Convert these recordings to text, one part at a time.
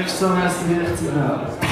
Texto na cidade de Portugal.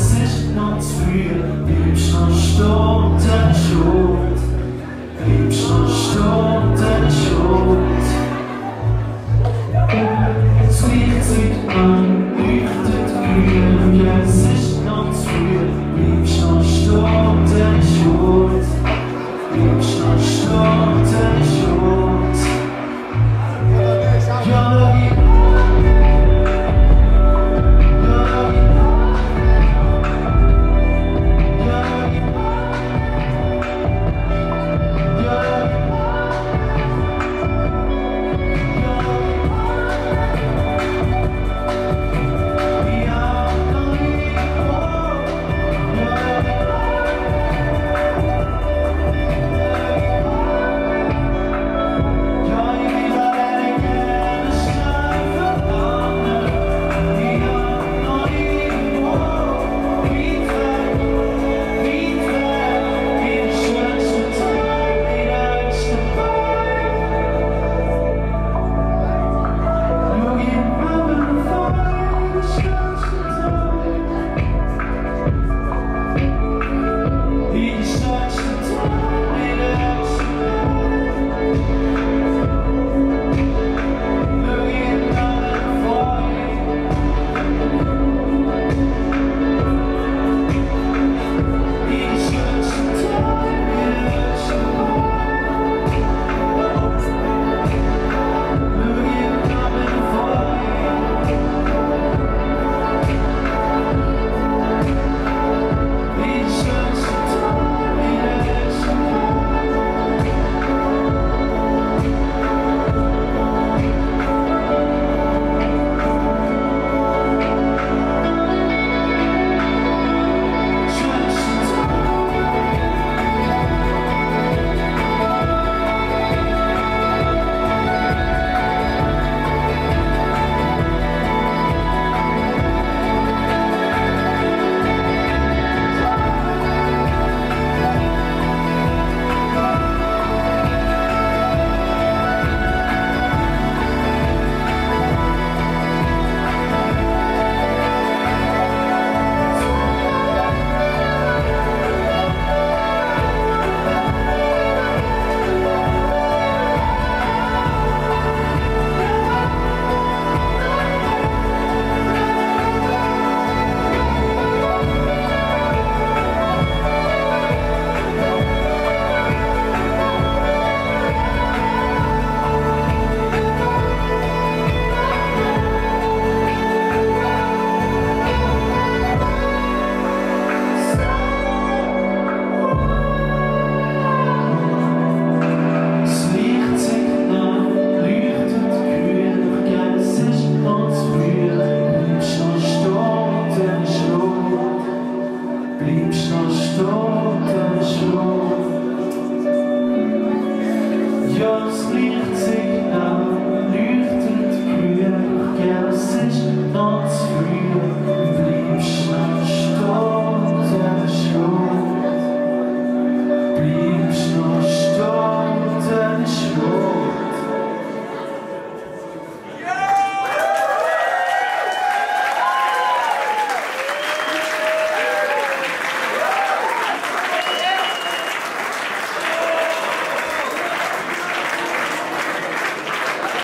Gesicht und Tür, gibst noch Stunden Schuld, gibst noch Stunden Schuld.